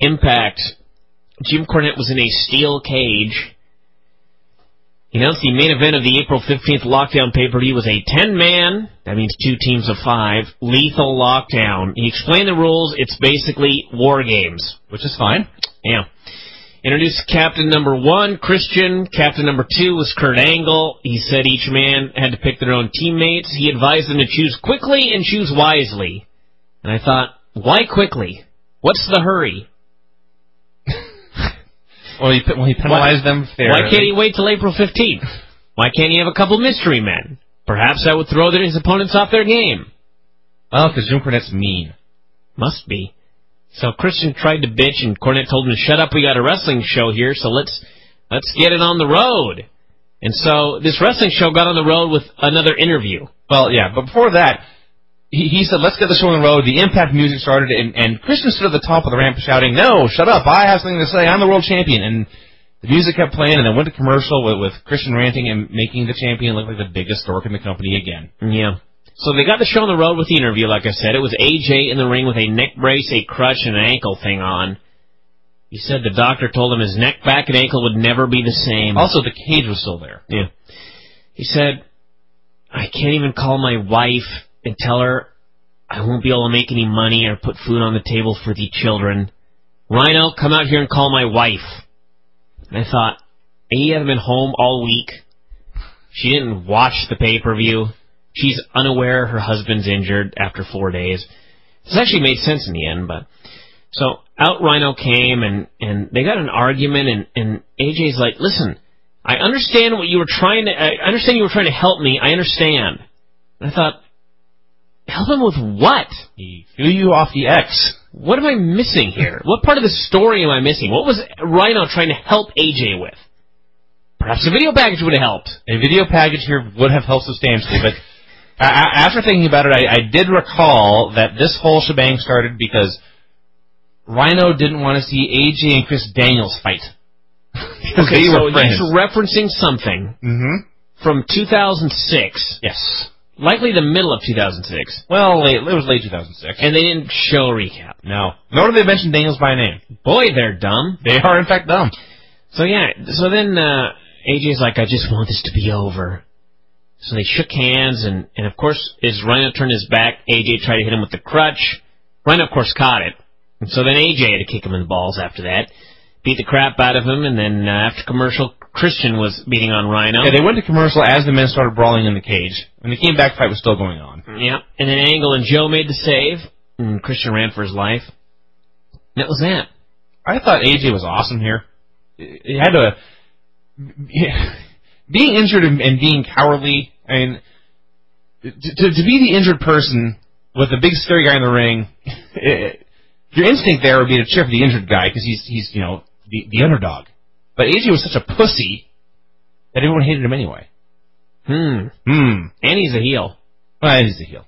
Impact, Jim Cornette was in a steel cage. He announced the main event of the April 15th lockdown pay-per-view was a 10-man, that means two teams of five, lethal lockdown. He explained the rules. It's basically war games. Which is fine. Yeah. Introduced captain number one, Christian. Captain number two was Kurt Angle. He said each man had to pick their own teammates. He advised them to choose quickly and choose wisely. And I thought, why quickly? What's the hurry? Well, he, well, he penalized them fairly. Why can't he wait till April 15th? Why can't he have a couple mystery men? Perhaps that would throw his opponents off their game. Well, because Jim Cornette's mean. Must be. So Christian tried to bitch, and Cornette told him to shut up. We got a wrestling show here, so let's let's get it on the road. And so this wrestling show got on the road with another interview. Well, yeah, but before that, he, he said, let's get the show on the road. The Impact music started, and, and Christian stood at the top of the ramp shouting, no, shut up, I have something to say, I'm the world champion. And the music kept playing, and then went to commercial with, with Christian ranting and making the champion look like the biggest dork in the company again. Yeah. So they got the show on the road with the interview, like I said. It was AJ in the ring with a neck brace, a crutch, and an ankle thing on. He said the doctor told him his neck, back, and ankle would never be the same. Also, the cage was still there. Yeah. He said, I can't even call my wife and tell her I won't be able to make any money or put food on the table for the children. Rhino, come out here and call my wife. And I thought, he hadn't been home all week. She didn't watch the pay-per-view. She's unaware her husband's injured after four days. This actually made sense in the end, but so out Rhino came and and they got an argument and and AJ's like, listen, I understand what you were trying to. I understand you were trying to help me. I understand. And I thought, help him with what? He threw you off the X. What am I missing here? what part of the story am I missing? What was Rhino trying to help AJ with? Perhaps a video package would have helped. A video package here would have helped substantially, but a- after thinking about it, I, I did recall that this whole shebang started because Rhino didn't want to see AJ and Chris Daniels fight. because Okay, they so friends. he's referencing something mm-hmm. from 2006, Yes. Likely the middle of 2006, Well, late, it was late 2006. and they didn't show a recap. no. Nor did they mention Daniels by name. Boy, they're dumb. They are, in fact, dumb. So yeah, so then uh, AJ's like, I just want this to be over. So they shook hands, and and of course, as Rhino turned his back, AJ tried to hit him with the crutch. Rhino, of course, caught it, and so then AJ had to kick him in the balls after that, beat the crap out of him, and then uh, after commercial, Christian was beating on Rhino. Yeah, they went to commercial as the men started brawling in the cage. When they came back, the fight was still going on. Mm, yeah, and then Angle and Joe made the save, and Christian ran for his life. And that was that. I thought AJ was awesome here. He had a being injured and, and being cowardly. I mean, to, to to be the injured person with a big scary guy in the ring, it, your instinct there would be to cheer for the injured guy because he's he's you know the the underdog. But AJ was such a pussy that everyone hated him anyway. Hmm. Hmm. And he's a heel. Well, he's a heel.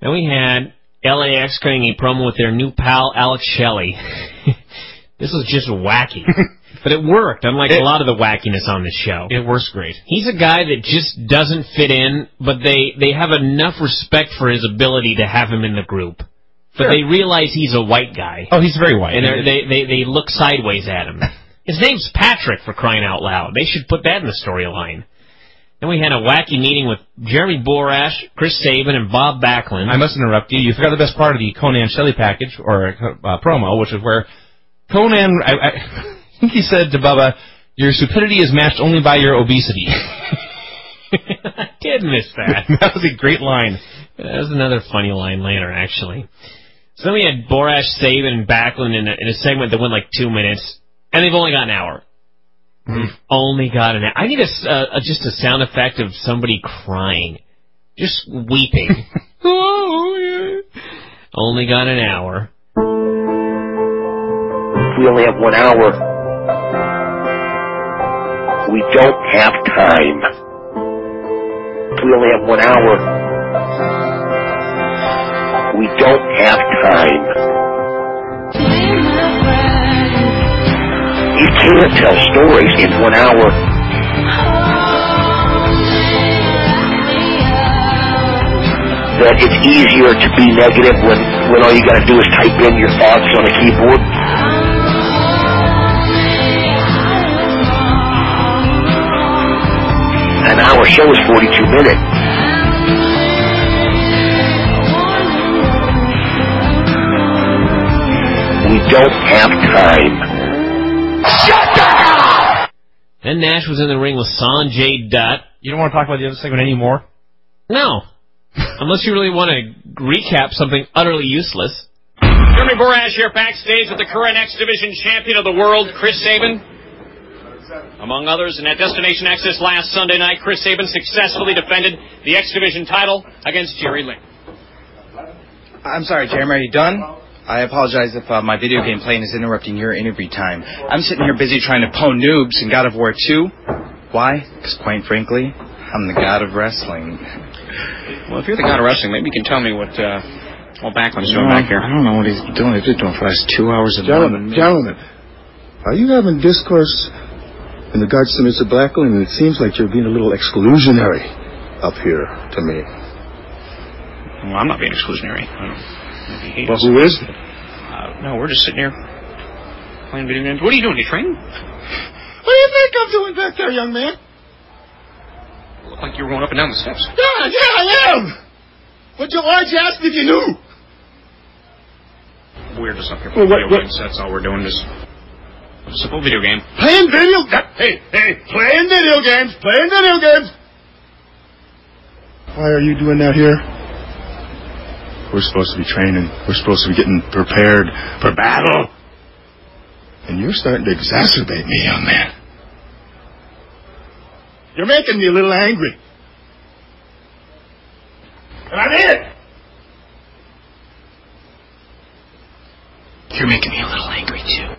Then we had LAX cutting a promo with their new pal Alex Shelley. this was just wacky, but it worked. Unlike a lot of the wackiness on this show, It works great. he's a guy that just doesn't fit in, but they they have enough respect for his ability to have him in the group. But Sure. they realize he's a white guy, Oh, he's very white. and they they they look sideways at him. His name's Patrick for crying out loud. They should put that in the storyline. Then we had a wacky meeting with Jeremy Borash, Chris Sabin, and Bob Backlund. I must interrupt you. You forgot the best part of the Konnan Shelley package or uh, promo, which is where Konnan, I, I, I think he said to Bubba, "Your stupidity is matched only by your obesity." I did miss that. that was a great line. that was another funny line later, actually. So then we had Borash, Saban, and Backlund in a, in a segment that went like two minutes, and they've only got an hour. They've only got an hour. I need a, s- uh, a- just a sound effect of somebody crying, just weeping. oh, yeah. Only got an hour. We only have one hour. We don't have time. We only have one hour. We don't have time. You can't tell stories in one hour. That it's easier to be negative when, when all you got to do is type in your thoughts on a keyboard. An hour show is 42 minutes. we don't have time then Nash was in the ring with Sanjay Dutt. You don't want to talk about the other segment anymore? No. Unless you really want to recap something utterly useless. Jeremy Borash here backstage with the current X Division champion of the world, Chris Sabin. Among others, and at Destination X this last Sunday night, Chris Sabin successfully defended the X Division title against Jerry Lynn. I'm sorry, Jeremy, are you done? I apologize if uh, my video game playing is interrupting your interview time. I'm sitting here busy trying to pwn noobs in God of War 2. Why? Because quite frankly, I'm the god of wrestling. Well, if you're the god of wrestling, maybe you can tell me what uh, well Backlund's doing back here. I don't know what he's doing. He's been doing for the last two hours of Gentlemen, gentlemen, are you having discourse in regards to Mr. Blackland? And it seems like you're being a little exclusionary up here to me. Well, I'm not being exclusionary. I don't, maybe he Well, is. who is? Uh, no, we're just sitting here playing video games. What are you doing? You training? What do you think I'm doing back there, young man? Look like you were going up and down the steps. Yeah, yeah, I am. But you, why'd you ask me if you knew? We're just up here Well, playing what- video what- games. That's all we're doing. Just a simple video game. Playing video. Hey, hey, playing video games. Playing video games. Why are you doing that here? We're supposed to be training. We're supposed to be getting prepared for battle. And you're starting to exacerbate me, young man. You're making me a little angry. And I mean it. You're making me a little angry too.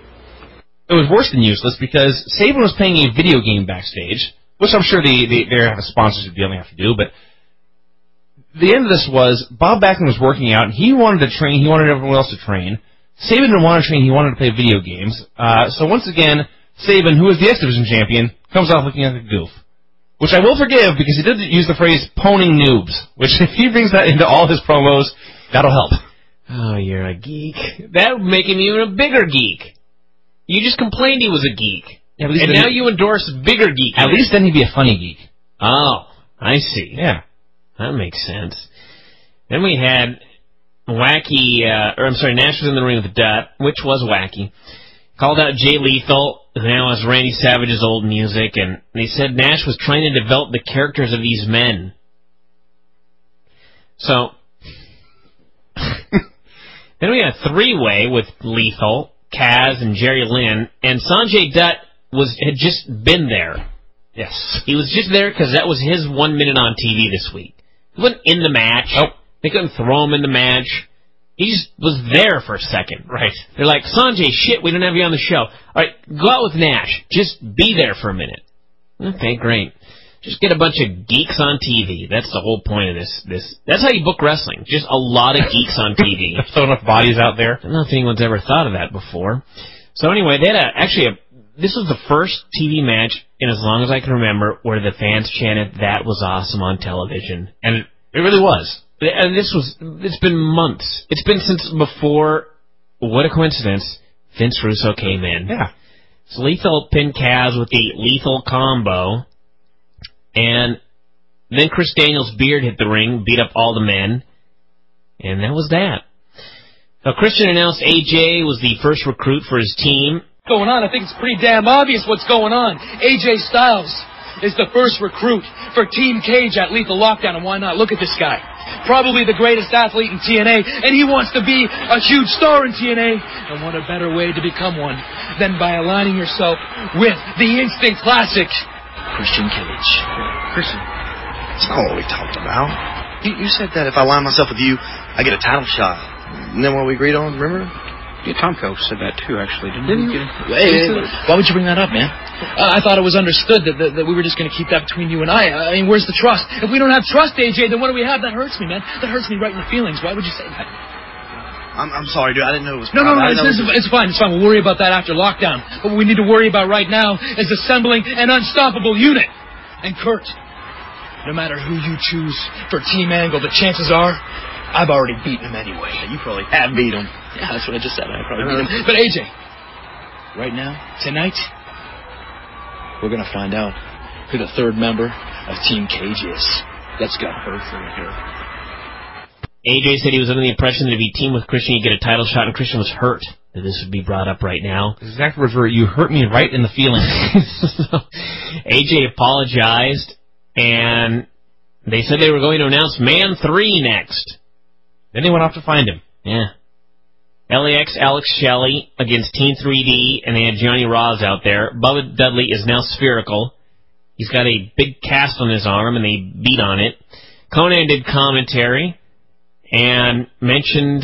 It was worse than useless because Sabin was playing a video game backstage, which I'm sure they, they, they have a sponsorship deal have to do, but the end of this was Bob Backlund was working out and he wanted to train, he wanted everyone else to train. Sabin didn't want to train, he wanted to play video games. Uh, so once again, Sabin, who is the X Division champion, comes off looking like a goof. Which I will forgive because he did use the phrase poning noobs, which if he brings that into all his promos, that'll help. Oh, you're a geek. That would make him even a bigger geek. You just complained he was a geek. Yeah, at least and now he- you endorse bigger geek. At least then he'd be a funny geek. Oh, I see. Yeah. That makes sense. Then we had wacky, uh, or I'm sorry, Nash was in the ring with Dutt, which was wacky. Called out Jay Lethal, now has Randy Savage's old music, and they said Nash was trying to develop the characters of these men. So, then we had a three-way with Lethal, Kaz, and Jerry Lynn, and Sanjay Dutt was had just been there. Yes. He was just there because that was his one minute on TV this week. He wasn't in the match. Nope. They couldn't throw him in the match. He just was there for a second. Right. They're like, Sanjay, shit, we don't have you on the show. All right, go out with Nash. Just be there for a minute. Okay, great. Just get a bunch of geeks on TV. That's the whole point of this. This that's how you book wrestling. Just a lot of geeks on TV. There's still enough bodies out there. I don't know if anyone's ever thought of that before. So anyway, they had a, actually a, this was the first TV match in as long as I can remember where the fans chanted "That was awesome" on television, And it, really was. and this was it's been months. It's been since before. What a coincidence! Vince Russo came in. Yeah. So Lethal pinned Kaz with the lethal combo, and then Chris Daniels' beard hit the ring, beat up all the men, and that was that. Now Christian announced AJ was the first recruit for his team. Going on. I think it's pretty damn obvious what's going on. AJ Styles is the first recruit for Team Cage at Lethal Lockdown, and why not? Look at this guy. Probably the greatest athlete in TNA, and he wants to be a huge star in TNA. And what a better way to become one than by aligning yourself with the instant classic, Christian Cage. Christian, that's not what we talked about. You, you said that if I align myself with you, I get a title shot. Isn't that what we agreed on, remember? Yeah, Tom Coach said that too, actually, didn't, he? Hey, hey, why would you bring that up, man? Uh, I thought it was understood that, that, that we were just going to keep that between you and I. I mean, where's the trust? If we don't have trust, AJ, then what do we have? That hurts me, man. That hurts me right in the feelings. Why would you say that? I'm, I'm sorry, dude. I didn't know it was. No, no, no. I It's, didn't know it's, it's fine. It's fine. We'll worry about that after lockdown. But what we need to worry about right now is assembling an unstoppable unit. And Kurt, no matter who you choose for Team Angle, the chances are I've already beaten him anyway. You probably have beat him. Yeah, that's what I just said. I probably beat him. Uh-huh. But AJ, right now, tonight, we're gonna find out who the third member of Team Cage is. Let's go. her right here. AJ said he was under the impression that if he teamed with Christian, he'd get a title shot, and Christian was hurt that this would be brought up right now. His exact words were, "You hurt me right in the feelings." so, AJ apologized, and they said they were going to announce Man 3 next. then they went off to find him. Yeah. LAX Alex Shelley against Team 3D, and they had Johnny Roz out there. Bubba Dudley is now spherical. He's got a big cast on his arm, and they beat on it. Konnan did commentary and mentioned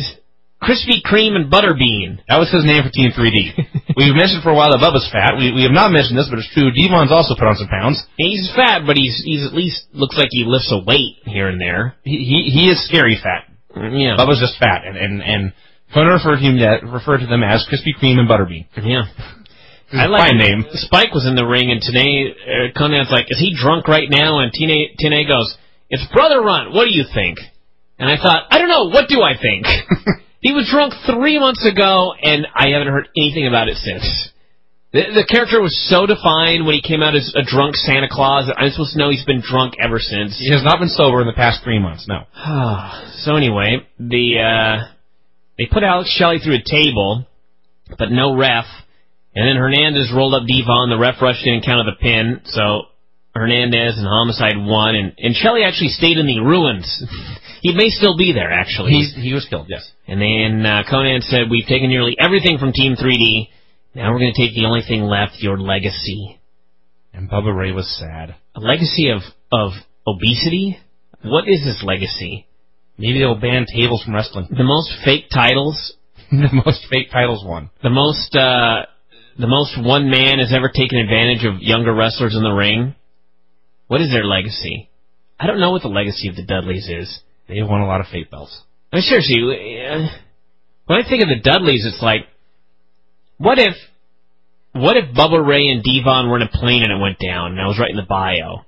Krispy Kreme and Butterbean. That was his name for Team 3D. We've mentioned for a while that Bubba's fat. We, we have not mentioned this, but it's true. Devon's also put on some pounds. He's fat, but he's he's at least looks like he lifts a weight here and there. He he, he is scary fat. Yeah, Bubba's just fat, and and and Konnan referred to him that referred to them as Krispy Kreme and Butterbean. yeah. I like fine name. Spike was in the ring, and Tenay, uh, Konnan's like, "Is he drunk right now?" And Tenay, Tenay goes, "It's Brother Runt. What do you think?" And I thought, I don't know. What do I think? he was drunk three months ago, and I haven't heard anything about it since. The, the character was so defined when he came out as a drunk Santa Claus. that I'm supposed to know he's been drunk ever since. He has not been sober in the past three months. No. so anyway, the uh, they put Alex Shelley through a table, but no ref. And then Hernandez rolled up Devon. The ref rushed in and counted the pin. So Hernandez and Homicide won, and and Shelley actually stayed in the ruins. he may still be there actually. He's he was killed. Yes. And then uh, Konnan said, "We've taken nearly everything from Team 3D. Now we're going to take the only thing left: your legacy. And Bubba Ray was sad. A legacy of of obesity. What is this legacy? Maybe they'll ban tables from wrestling. The most fake titles the most fake titles won. the most uh, the most one man has ever taken advantage of younger wrestlers in the ring. What is their legacy? I don't know what the legacy of the Dudleys is. They won a lot of fake belts. I mean, seriously, uh, when I think of the Dudleys, it's like, what if, what if Bubba Ray and Devon were in a plane and it went down, and I was writing the bio?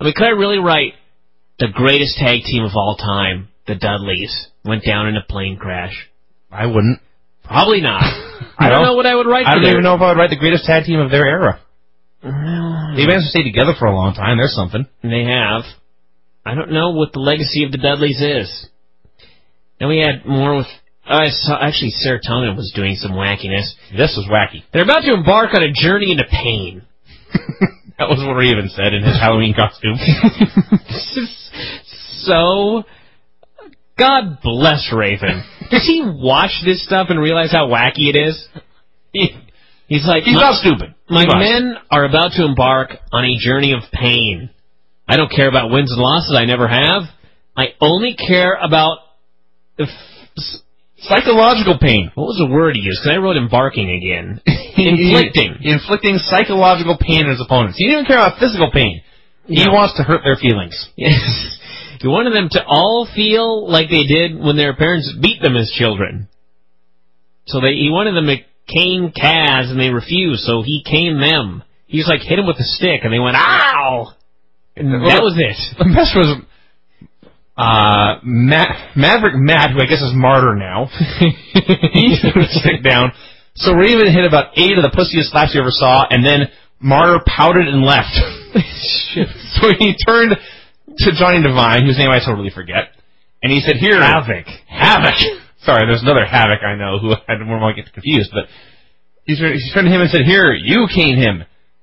I mean, could I really write the greatest tag team of all time, the Dudleys, went down in a plane crash? I wouldn't. Probably not. I don't know what I would write. I don't even know if I would write the greatest tag team of their era. Well, They managed to stay together for a long time. There's something. They have. I don't know what the legacy of the Dudleys is. Then we had more with. I saw actually Serotonin was doing some wackiness. This was wacky. They're about to embark on a journey into pain. That was what Raven said in his Halloween costume. this is so. God bless Raven. Does he watch this stuff and realize how wacky it is? He, he's like, He's "My- not stupid. My He men are about to embark on a journey of pain. I don't care about wins and losses. I never have. I only care about f- Psychological pain. what was the word he used? Because I wrote embarking again. Inflicting. Inflicting psychological pain on his opponents. He didn't even care about physical pain. He No. wants to hurt their feelings. Yes. He wanted them to all feel like they did when their parents beat them as children. So they, he wanted them to cane Kaz, and they refused. So he caned them. He was like hit him with a stick, and they went ow. That was it. The best was uh, Ma- Maverick Matt, who I guess is Martyr now. he threw the stick down. So Raven hit about eight of the pussiest slaps you ever saw, and then Martyr pouted and left. so he turned to Johnny Devine, whose name I totally forget, and he said, "Here, Havoc. Havoc." Sorry, there's another Havoc I know who I don't want to get confused, but he turned, he turned to him and said, "Here, you cane him."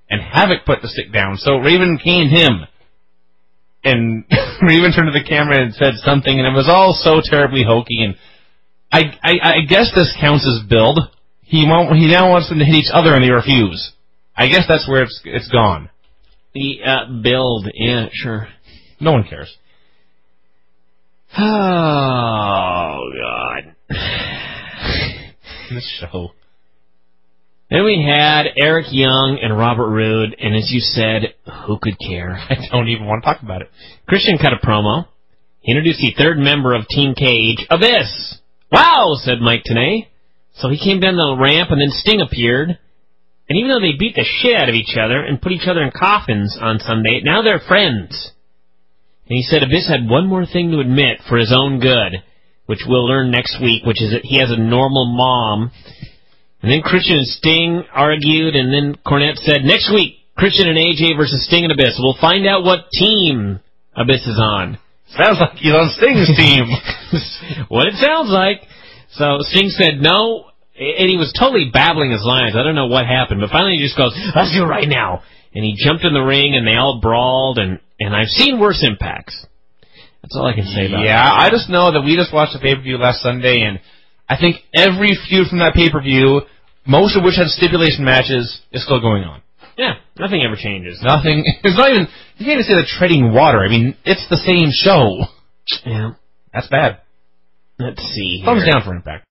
And Havoc put the stick down, so Raven caned him. And Raven turned to the camera and said something, and it was all so terribly hokey. And I, I, I guess this counts as build. He won't, he now wants them to hit each other, and they refuse. I guess that's where it's it's gone. The uh, build, yeah, sure. No one cares. Oh God. This show. Then we had Eric Young and Robert Roode, and as you said, who could care? I don't even want to talk about it. Christian cut a promo. He introduced the third member of Team Cage, Abyss. Wow, said Mike Tenay. So he came down the ramp, and then Sting appeared. And even though they beat the shit out of each other and put each other in coffins on Sunday, now they're friends. And he said Abyss had one more thing to admit for his own good, which we'll learn next week, which is that he has a normal mom. And then Christian and Sting argued, and then Cornette said, next week, Christian and AJ versus Sting and Abyss. We'll find out what team Abyss is on. Sounds like he's on Sting's team. what it sounds like. So Sting said no, and he was totally babbling his lines. I don't know what happened, but finally he just goes, "Let's do it right now." And he jumped in the ring, and they all brawled, and and I've seen worse impacts. That's all I can say about yeah, it. Yeah, I just know that we just watched the pay per view last Sunday, and I think every feud from that pay per view, most of which had stipulation matches, is still going on. Yeah, nothing ever changes. Nothing. It's not even. You can't even say they're treading water. I mean, it's the same show. Yeah. That's bad. Let's see. Thumbs here. down for Impact.